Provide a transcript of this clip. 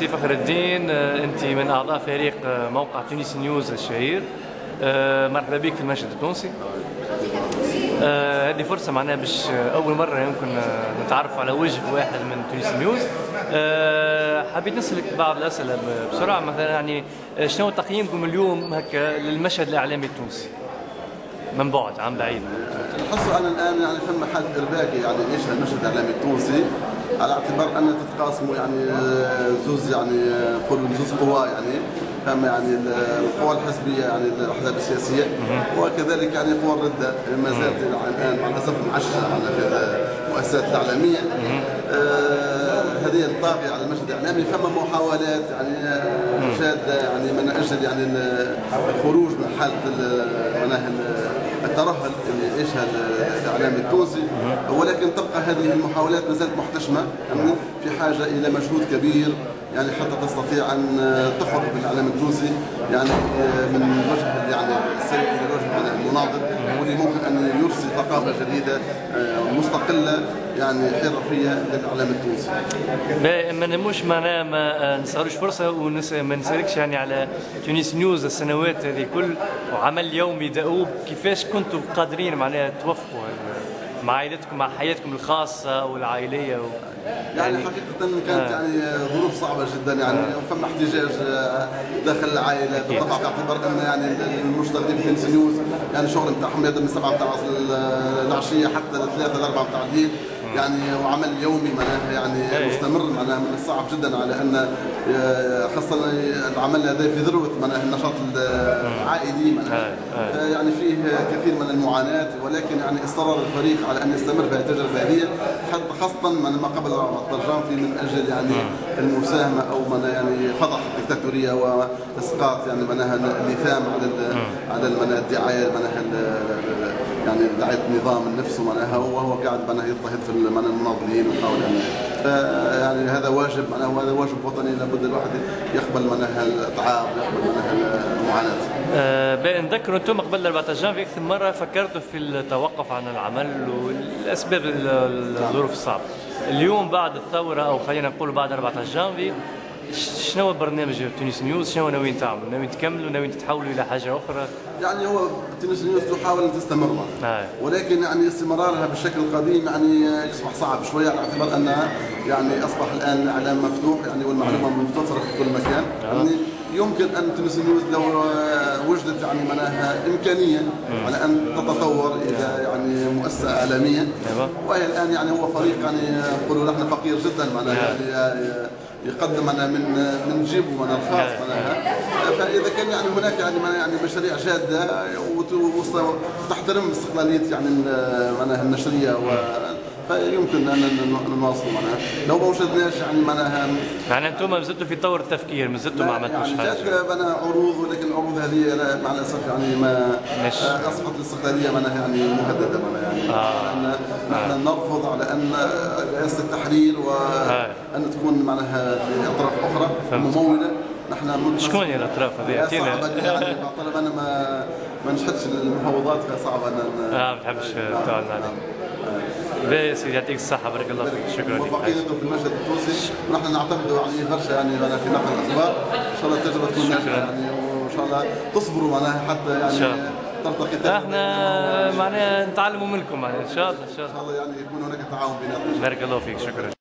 سي فخر الدين آه، انت من اعضاء فريق آه، موقع تونس نيوز الشهير. آه، مرحبا بك في المشهد التونسي. هذه فرصة معناها باش أول مرة يمكن نتعرف على وجه واحد من تونس نيوز. حبيت نسألك بعض الأسئلة بسرعة. مثلا يعني شنو تقييمكم اليوم هكا للمشهد الإعلامي التونسي؟ من بعد عن بعيد. نحسوا أنا الآن يعني ثم حالة إرباكي يعني إيش المشهد الإعلامي التونسي. على اعتبار أن تتقاسموا يعني آه، زوز يعني نقولوا آه، زوز قوى يعني فما يعني القوى الحزبية يعني الأحزاب السياسية. وكذلك يعني قوى الردة ما زالت الآن مع الأسف معشره على في المؤسسات الاعلاميه آه هذه الطاغيه على المشهد الاعلامي فما محاولات يعني شاده يعني من أجل يعني الخروج من حالة معناها الترهل اللي يعيشها الاعلام التونسي. ولكن تبقى هذه المحاولات ما زالت محتشمة يعني في حاجة إلى مجهود كبير يعني حتى تستطيع أن تخرج بالاعلام التونسي يعني من وجه يعني السيء إلى وجه المناضل واللي ممكن أن يرسل ثقافة جديدة آه، مستقلة. يعني حرفيه للاعلام التونسي. ما نموش معناها ما نسهروش فرصة وما نسألكش يعني على تونس نيوز السنوات هذه كل وعمل يومي دؤوب كيفاش كنتوا قادرين معناها توفقوا مع عائلتكم مع حياتكم الخاصة والعائلية و... يعني, يعني حقيقة كانت آه. يعني ظروف صعبة جدا يعني آه. فما احتجاج آه، داخل العائلة بالطبع باعتبار أن يعني المشتغلين في تونس نيوز يعني شغل نتاعهم من 7 نتاع العشية حتى 3 ل 4 نتاع الليل يعني وعمل يومي معناها يعني إيه. مستمر معناها من الصعب جدا على أن آه، خاصة العمل هذا في ذروة معناها النشاط العائلي معناها إيه، إيه. يعني فيه كثير من المعاناة ولكن يعني إصرار الفريق على أن يستمر في التجربه هذه حتى خاصة من ما قبل في من أجل يعني المساهمة أو من يعني فضح الدكتاتوريه وإسقاط يعني معناها اللثام على على الدعاية معناها يعني دعاية النظام نفسه معناها وهو قاعد معناها يضطهد في من المناضلين ويحاول يعني هذا واجب معناها هذا واجب وطني لابد الواحد يقبل معناها الاتعاب يقبل معناها المعاناة. أه نذكروا أنتم قبل 14 جانفي أكثر مرة فكرتوا في التوقف عن العمل والأسباب الظروف الصعبة. اليوم بعد الثورة أو خلينا نقول بعد 14 جانفي شنو هو برنامج تونس نيوز؟ شنو ناويين تعملوا؟ ناويين تكملوا؟ ناويين تتحولوا إلى حاجة أخرى؟ يعني هو تونس نيوز تحاول ان تستمر. آه. ولكن يعني استمرارها بالشكل القديم يعني يصبح صعب شوية على اعتبار أنها يعني أصبح الآن الاعلام مفتوح يعني والمعلومة منتصره في كل مكان. آه. يعني يمكن أن تونس لو وجدت يعني معناها إمكانية على أن تتطور إلى يعني مؤسسة إعلامية. أيوة. وهي الآن يعني هو فريق يعني نقولوا نحن فقير جدا معناها. يعني يقدم أنا من من جيبه من الخاص معناها. فإذا كان يعني هناك يعني يعني مشاريع جادة وتحترم استقلالية يعني معناها النشرية و فيمكن ان نواصلوا معناها لو ما وجدناش يعني معناها يعني أنتم ما زلتوا في طور التفكير ما زلتوا ما عملتوش يعني حاجة. أنا عروض ولكن العروض هذه مع الأسف يعني ما أصبحت الاستقلالية معناها يعني مهددة معناها يعني. آه. نحن آه. نرفض على أن رئاسة التحرير وان آه. تكون معناها في أطراف أخرى ممولة. نحن شكون هي الأطراف هذه؟ يعطينا يعني طالما أنا ما ما نشهدش المفاوضات فصعب ان آه ما تحبش تعلن عليه باهي سيدي يعطيك الصحة بارك الله فيك. شكرا لك. وبقيته في المشهد التونسي. ونحن نعتمد عليه برشا يعني في نقل الأخبار. إن شاء الله التجربة تكون ناجحة يعني وإن شاء الله تصبروا معناها حتى يعني ترتقي إحنا معناها نتعلموا منكم يعني إن شاء الله إن شاء الله. إن شاء الله يعني يكون هناك تعاون بيناتنا. بارك الله فيك. شكرا.